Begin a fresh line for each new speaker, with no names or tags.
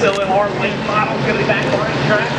SLMR late model going to be back on track.